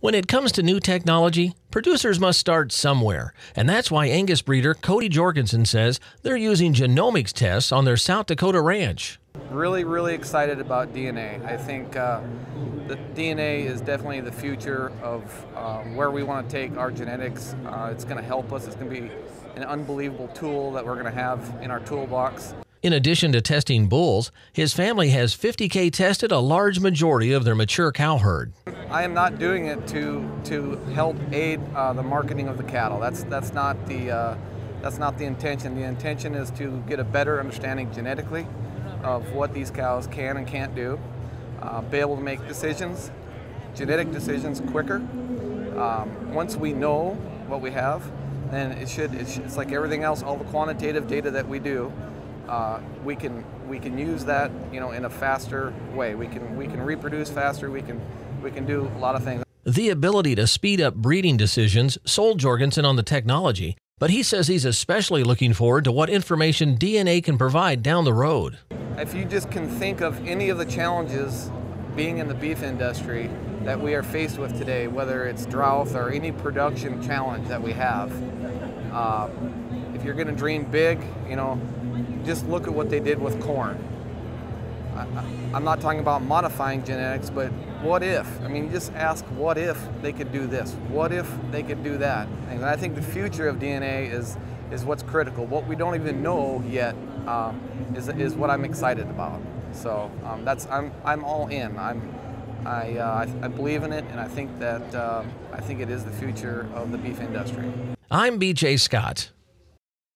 When it comes to new technology, producers must start somewhere, and that's why Angus breeder Cody Jorgensen says they're using genomics tests on their South Dakota ranch. Really, really excited about DNA. I think uh, the DNA is definitely the future of uh, where we want to take our genetics. Uh, it's going to help us. It's going to be an unbelievable tool that we're going to have in our toolbox. In addition to testing bulls, his family has 50K tested a large majority of their mature cow herd. I am not doing it to to help aid uh, the marketing of the cattle. That's that's not the uh, that's not the intention. The intention is to get a better understanding genetically of what these cows can and can't do, uh, be able to make decisions, genetic decisions quicker. Um, once we know what we have, then it should, it should, it's like everything else, all the quantitative data that we do, uh, we can we can use that you know in a faster way. We can we can reproduce faster. We can we can do a lot of things. The ability to speed up breeding decisions sold Jorgensen on the technology, but he says he's especially looking forward to what information DNA can provide down the road. If you just can think of any of the challenges being in the beef industry that we are faced with today, whether it's drought or any production challenge that we have, uh, if you're going to dream big, you know, just look at what they did with corn. I, am not talking about modifying genetics, but what if? I mean, just ask what if they could do this? What if they could do that? And I think the future of DNA is is what's critical. What we don't even know yet um, is, is what I'm excited about. So um, that's I'm I'm all in. I'm I, uh, I, I believe in it, and I think that uh, I think it is the future of the beef industry. I'm BJ Scott.